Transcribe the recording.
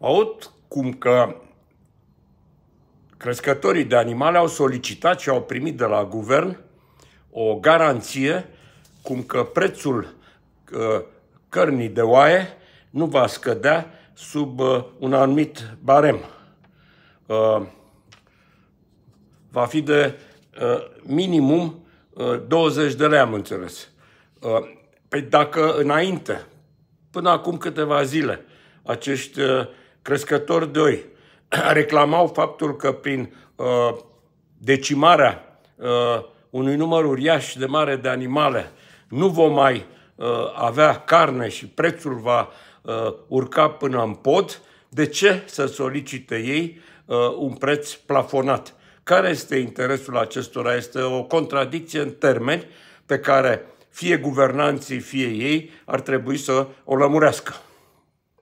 aud cum că crescătorii de animale au solicitat și au primit de la guvern o garanție cum că prețul uh, cărnii de oaie nu va scădea sub uh, un anumit barem. Uh, va fi de minimum 20 de lei, am înțeles. Păi dacă înainte, până acum câteva zile, acești crescători de oi reclamau faptul că prin decimarea unui număr uriaș de mare de animale nu vom mai uh, avea carne și prețul va uh, urca până în pod, de ce să solicite ei uh, un preț plafonat? Care este interesul acestora? Este o contradicție în termeni pe care fie guvernanții, fie ei ar trebui să o lămurească.